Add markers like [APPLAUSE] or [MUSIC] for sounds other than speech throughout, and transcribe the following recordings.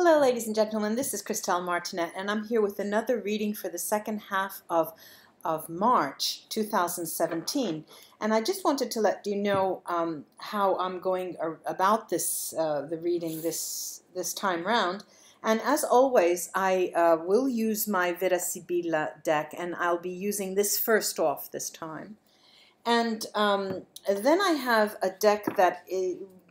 Hello, ladies and gentlemen. This is Christelle Martinette, and I'm here with another reading for the second half of, of March 2017. And I just wanted to let you know um, how I'm going about this, uh, the reading this, this time round. And as always, I uh, will use my Vera Sibilla deck, and I'll be using this first off this time. And um, then I have a deck that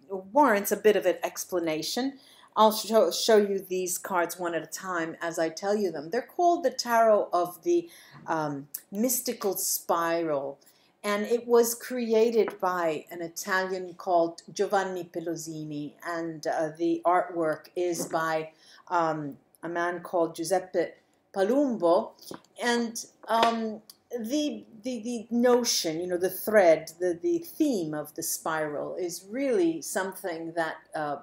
warrants a bit of an explanation. I'll show, show you these cards one at a time as I tell you them. They're called the Tarot of the um, Mystical Spiral, and it was created by an Italian called Giovanni Pelosini, and uh, the artwork is by um, a man called Giuseppe Palumbo, and um, the, the the notion, you know, the thread, the the theme of the spiral is really something that uh,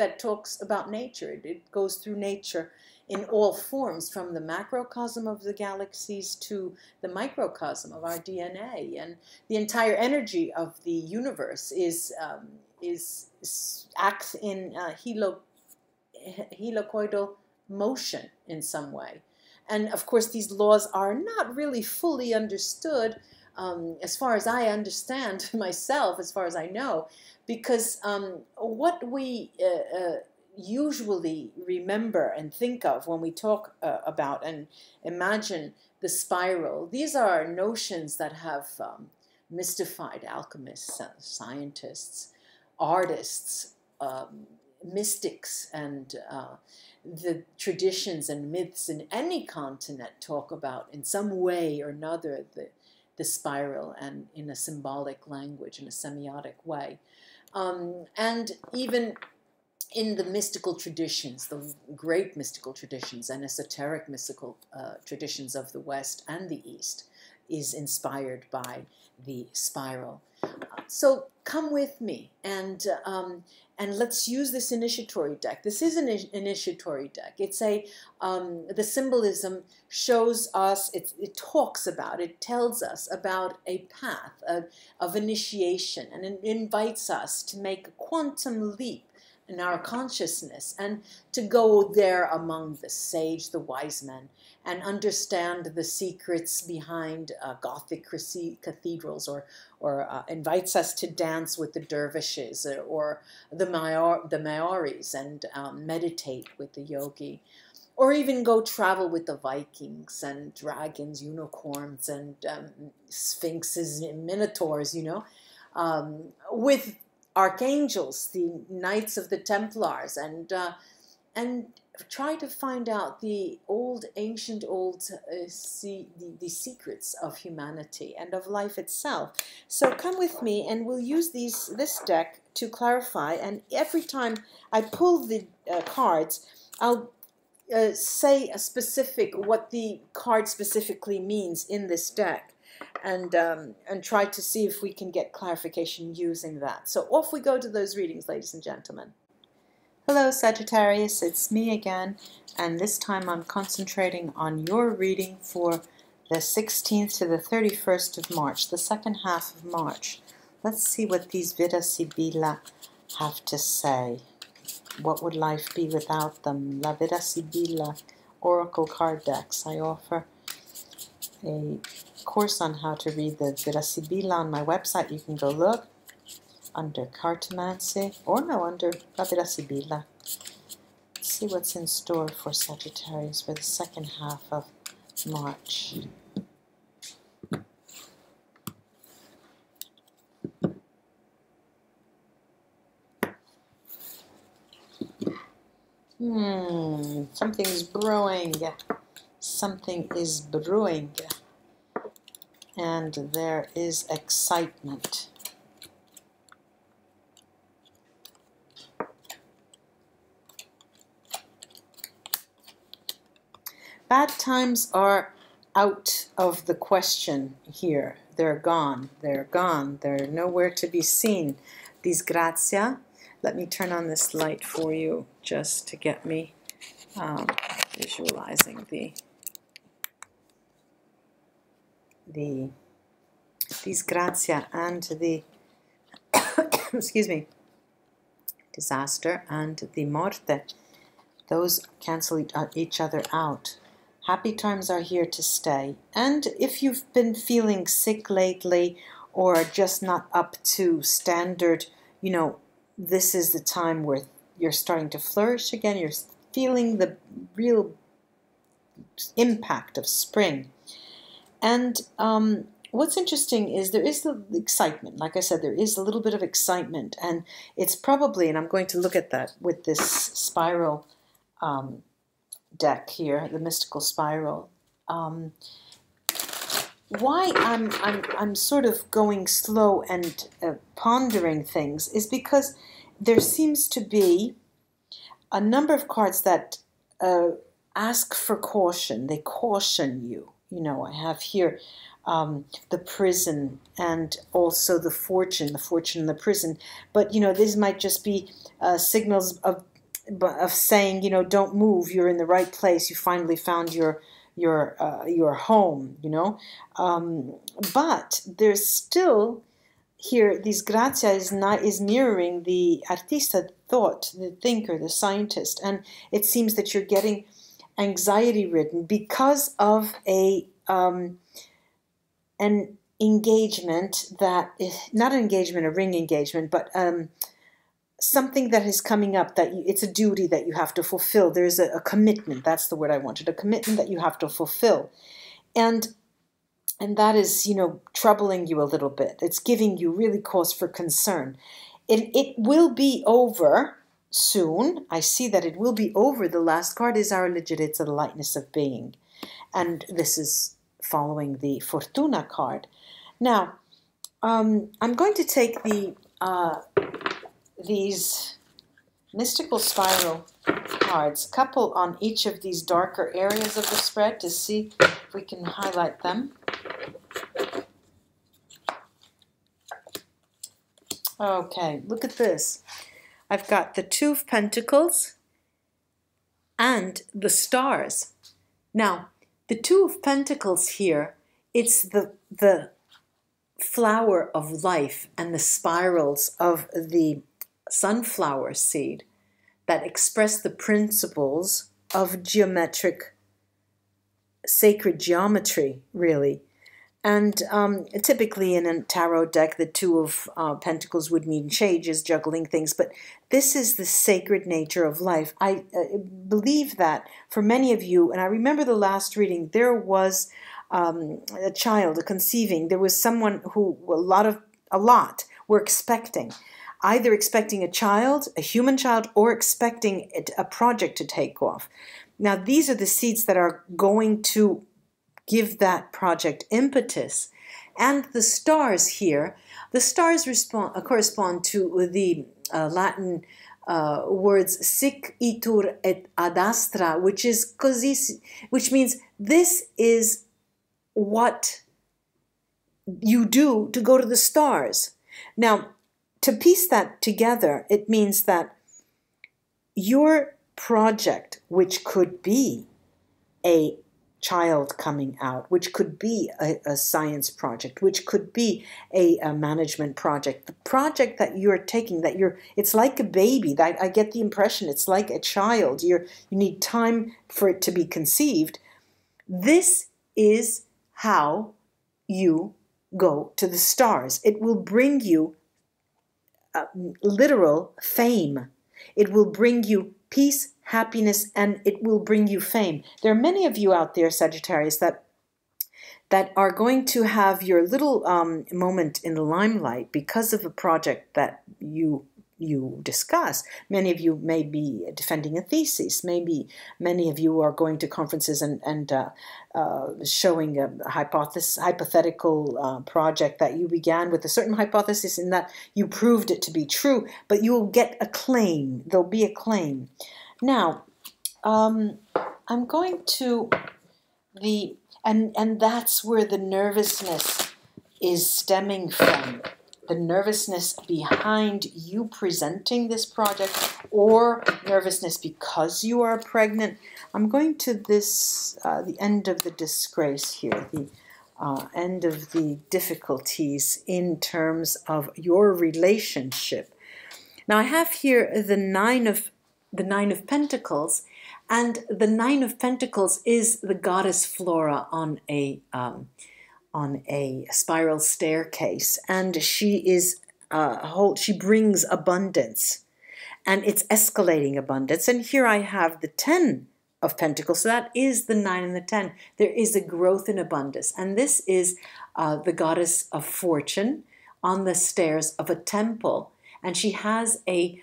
that talks about nature. It, it goes through nature in all forms, from the macrocosm of the galaxies to the microcosm of our DNA, and the entire energy of the universe is um, is, is, acts in uh, helo, helicoidal motion in some way. And of course, these laws are not really fully understood, um, as far as I understand [LAUGHS] myself, as far as I know, because um, what we uh, uh, usually remember and think of when we talk uh, about and imagine the spiral, these are notions that have um, mystified alchemists, scientists, artists, um, mystics, and uh, the traditions and myths in any continent talk about in some way or another the, the spiral and in a symbolic language, in a semiotic way. Um, and even in the mystical traditions, the great mystical traditions and esoteric mystical uh, traditions of the West and the East, is inspired by the spiral. So come with me and um, and let's use this initiatory deck. This is an initiatory deck. It's a um, the symbolism shows us. It, it talks about. It tells us about a path of, of initiation, and it invites us to make a quantum leap in our consciousness and to go there among the sage, the wise men, and understand the secrets behind uh, Gothic cathedrals or, or uh, invites us to dance with the dervishes or, the, Maor- the Maoris and um, meditate with the yogi. Or even go travel with the Vikings and dragons, unicorns, and um, sphinxes and minotaurs, you know, um, with archangels, the Knights of the Templars, and uh, and try to find out the old, ancient, old uh, see, the, the secrets of humanity and of life itself. So come with me, and we'll use these this deck to clarify. And every time I pull the uh, cards, I'll uh, say a specific what the card specifically means in this deck and um, and try to see if we can get clarification using that. So off we go to those readings, ladies and gentlemen. Hello Sagittarius, it's me again, and this time I'm concentrating on your reading for the 16th to the 31st of March, the second half of March. Let's see what these Vera Sibilla have to say. What would life be without them? La Vera Sibilla Oracle card decks. I offer a course on how to read the Vera Sibilla on my website. You can go look under Cartomancy, or no, under La Vera Sibilla. See what's in store for Sagittarius for the second half of March. Hmm, something's brewing. Something is brewing. And there is excitement. Bad times are out of the question here. They're gone. They're gone. They're nowhere to be seen. Disgrazia. Let me turn on this light for you just to get me um, visualizing the the disgrazia and the [COUGHS] excuse me disaster and the morte those cancel uh, each other out. Happy times are here to stay. And if you've been feeling sick lately or just not up to standard, you know, this is the time where you're starting to flourish again. You're feeling the real impact of spring. And um, what's interesting is there is the excitement. Like I said, there is a little bit of excitement, and it's probably, and I'm going to look at that with this spiral um, deck here, the mystical spiral. Um, why I'm, I'm, I'm sort of going slow and uh, pondering things is because there seems to be a number of cards that uh, ask for caution. They caution you. You know, I have here um, the prison and also the fortune, the fortune in the prison. But, you know, these might just be uh, signals of, of saying, you know, don't move. You're in the right place. You finally found your your uh, your home, you know. Um, but there's still here this grazia is not is mirroring the artista thought, the thinker, the scientist, and it seems that you're getting anxiety ridden because of a um, an engagement that not an engagement, a ring engagement, but um, something that is coming up that you, it's a duty that you have to fulfill. There's a, a commitment. That's the word I wanted. A commitment that you have to fulfill, and and that is you know troubling you a little bit. It's giving you really cause for concern. It it will be over soon. I see that it will be over. The last card is our legit. the lightness of being, and this is following the Fortuna card. Now, um, I'm going to take the uh, these mystical spiral cards, couple on each of these darker areas of the spread to see if we can highlight them. Okay, look at this. I've got the Two of Pentacles and the stars. Now, the Two of Pentacles here, it's the, the flower of life and the spirals of the sunflower seed that express the principles of geometric, sacred geometry, really. And um, typically in a tarot deck, the Two of uh, Pentacles would mean changes, juggling things, but this is the sacred nature of life. I uh, believe that for many of you, and I remember the last reading, there was um, a child, a conceiving, there was someone who, a lot of, a lot were expecting either expecting a child, a human child, or expecting a project to take off. Now, these are the seeds that are going to give that project impetus. And the stars here, the stars respond, uh, correspond to the uh, Latin uh, words sic itur et ad astra, which is così, which means this is what you do to go to the stars. Now, to piece that together, it means that your project, which could be a child coming out, which could be a, a science project, which could be a, a, management project, the project that you're taking, that you're, it's like a baby. That I get the impression it's like a child. You're, you need time for it to be conceived. This is how you go to the stars. It will bring you uh, literal fame. It will bring you peace, happiness, and it will bring you fame. There are many of you out there, Sagittarius, that that are going to have your little um, moment in the limelight because of a project that you you discuss. Many of you may be defending a thesis. Maybe many of you are going to conferences and, and uh, uh, showing a hypothesis, hypothetical uh, project that you began with a certain hypothesis in that you proved it to be true, but you will get a claim. There'll be a claim. Now, um, I'm going to the, and, and that's where the nervousness is stemming from the nervousness behind you presenting this project or nervousness because you are pregnant. I'm going to this, uh, the end of the disgrace here, the uh, end of the difficulties in terms of your relationship. Now I have here the Nine of the Nine of Pentacles, and the Nine of Pentacles is the goddess Flora on a um, on a spiral staircase, and she is uh, whole, she brings abundance, and it's escalating abundance. And here I have the Ten of Pentacles, so that is the Nine and the Ten. There is a growth in abundance, and this is uh, the goddess of fortune on the stairs of a temple, and she has a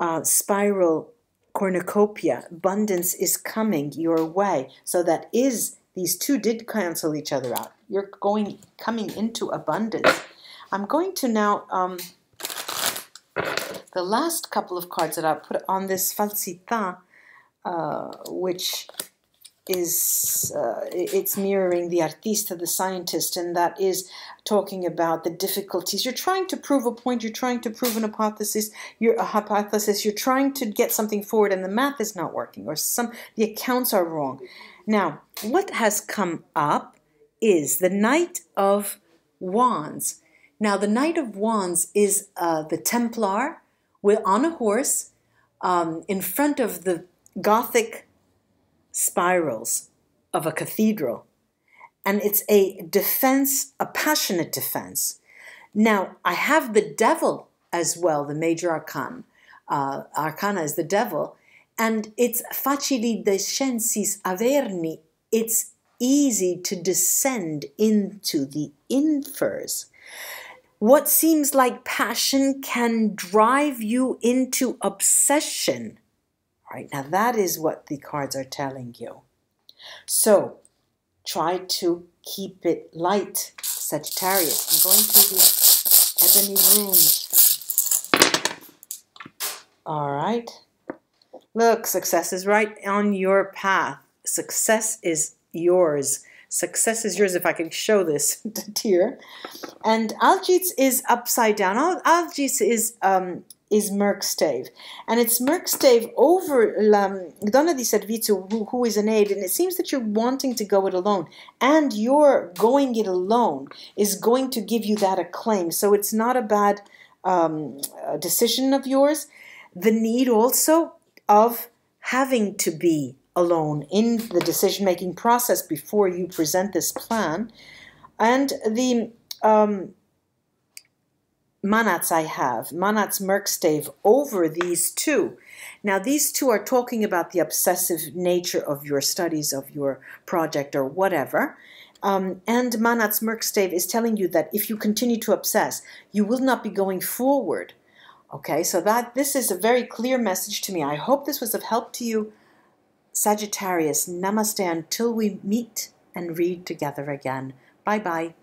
uh, spiral cornucopia. Abundance is coming your way. So that is these two did cancel each other out. You're going coming into abundance. I'm going to now um, the last couple of cards that I put on this falsità, uh, which is uh, it's mirroring the artista, the scientist, and that is talking about the difficulties. You're trying to prove a point. You're trying to prove an hypothesis. You're a hypothesis. You're trying to get something forward, and the math is not working, or some the accounts are wrong. Now, what has come up is the Knight of Wands. Now, the Knight of Wands is uh, the Templar with on a horse um, in front of the Gothic spirals of a cathedral. And it's a defense, a passionate defense. Now, I have the devil as well, the major arcana. Uh, arcana is the devil. And it's facili descensis averni. It's easy to descend into the infers. What seems like passion can drive you into obsession right? Now that is what the cards are telling you. So try to keep it light, Sagittarius. I'm going to the ebony runes. All right. Look, success is right on your path. Success is yours. Success is yours if I can show this [LAUGHS] here. And Algiz is upside down. Algiz is um, is Merkstave. And it's Merkstave over um, Donna di Servizio, who, who is an aide, and it seems that you're wanting to go it alone. And your going it alone is going to give you that acclaim. So it's not a bad um, decision of yours. The need also of having to be alone in the decision-making process before you present this plan. And the um, Mannaz I have, Mannaz Merkstave, over these two. Now, these two are talking about the obsessive nature of your studies, of your project, or whatever. Um, and Mannaz Merkstave is telling you that if you continue to obsess, you will not be going forward. Okay, so that this is a very clear message to me. I hope this was of help to you, Sagittarius. Namaste until we meet and read together again. Bye bye.